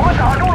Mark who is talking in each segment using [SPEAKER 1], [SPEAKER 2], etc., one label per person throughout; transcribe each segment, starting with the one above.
[SPEAKER 1] 我们打中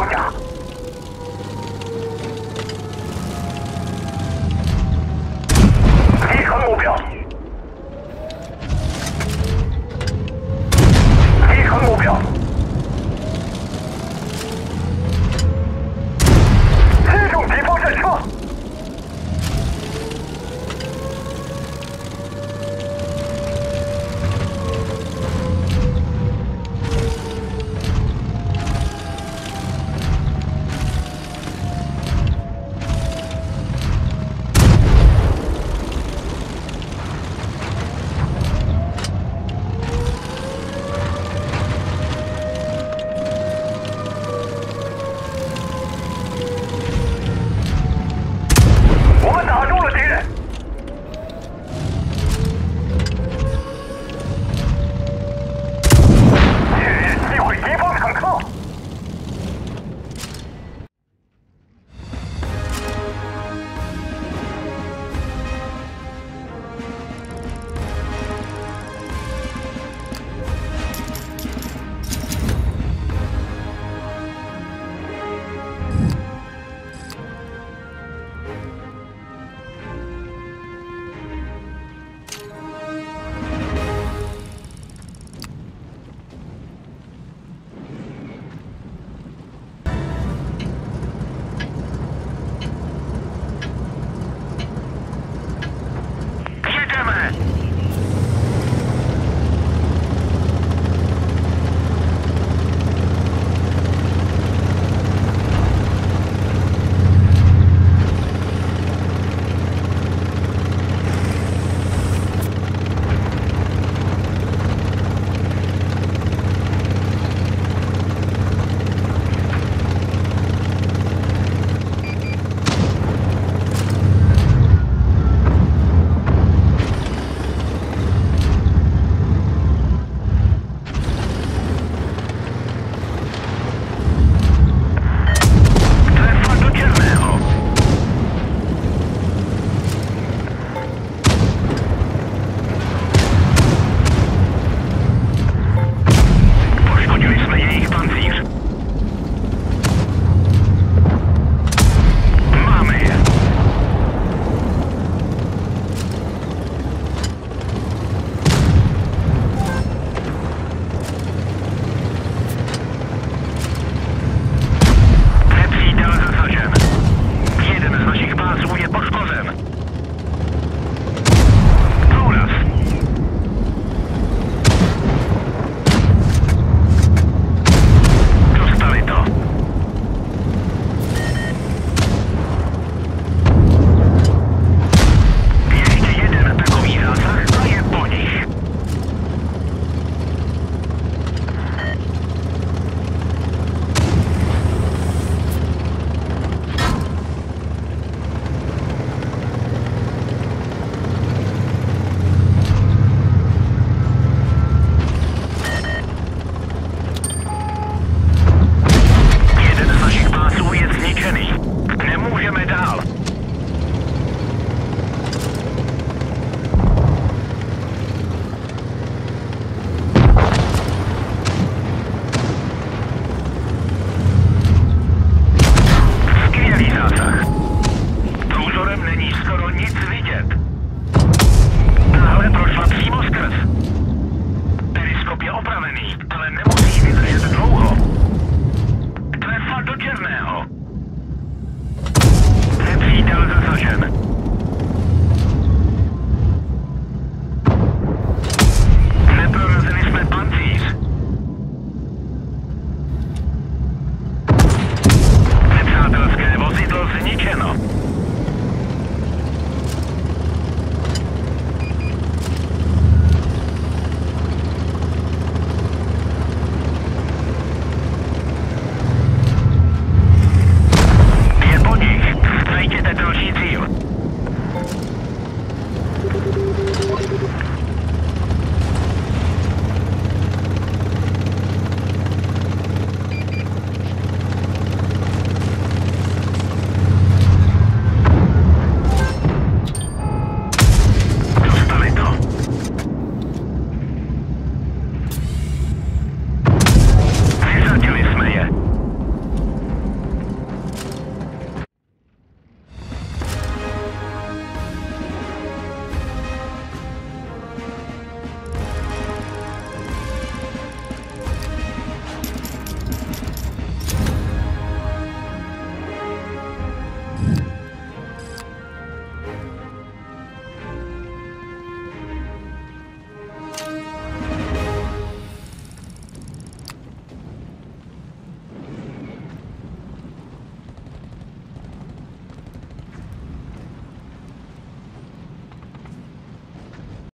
[SPEAKER 2] 部长。